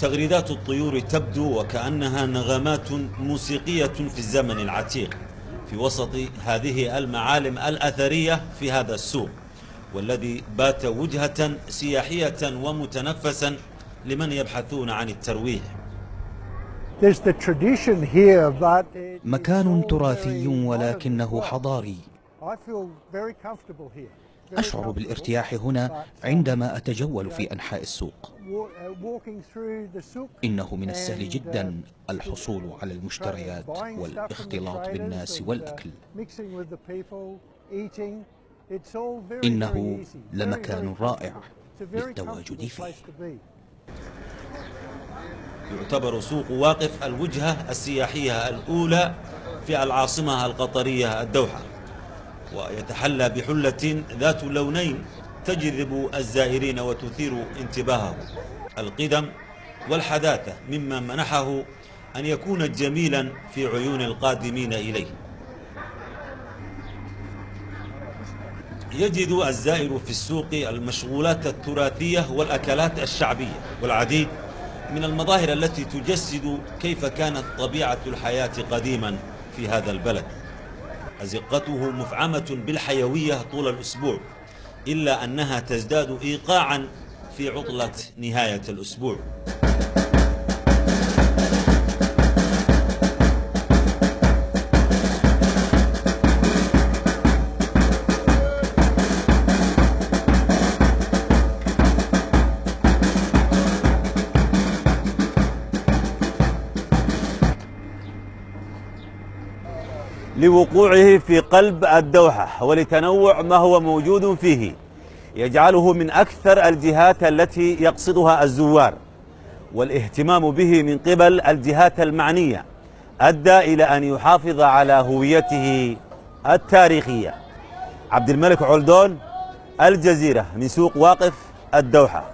تغريدات الطيور تبدو وكأنها نغمات موسيقية في الزمن العتيق في وسط هذه المعالم الأثرية في هذا السوق والذي بات وجهة سياحية ومتنفسا لمن يبحثون عن الترويح. There's the tradition here, but it- مكان تراثي very ولكنه. حضاري. أشعر بالارتياح هنا عندما أتجول في أنحاء السوق. إنه من السهل جدا الحصول على المشتريات والاختلاط بالناس والأكل. إنه لمكان رائع للتواجد فيه. يعتبر سوق واقف الوجهة السياحية الأولى في العاصمة القطرية الدوحة. ويتحلى بحلة ذات لونين تجذب الزائرين وتثير انتباههم. القدم والحداثة مما منحه أن يكون جميلا في عيون القادمين إليه. يجد الزائر في السوق المشغولات التراثية والأكلات الشعبية والعديد من المظاهر التي تجسد كيف كانت طبيعة الحياة قديما في هذا البلد. أزقته مفعمة بالحيوية طول الأسبوع إلا أنها تزداد إيقاعا في عطلة نهاية الأسبوع. لوقوعه في قلب الدوحة ولتنوع ما هو موجود فيه. يجعله من أكثر الجهات التي يقصدها الزوار والاهتمام به من قبل الجهات المعنية. أدى إلى أن يحافظ على هويته التاريخية. عبد الملك علدون الجزيرة من سوق واقف الدوحة.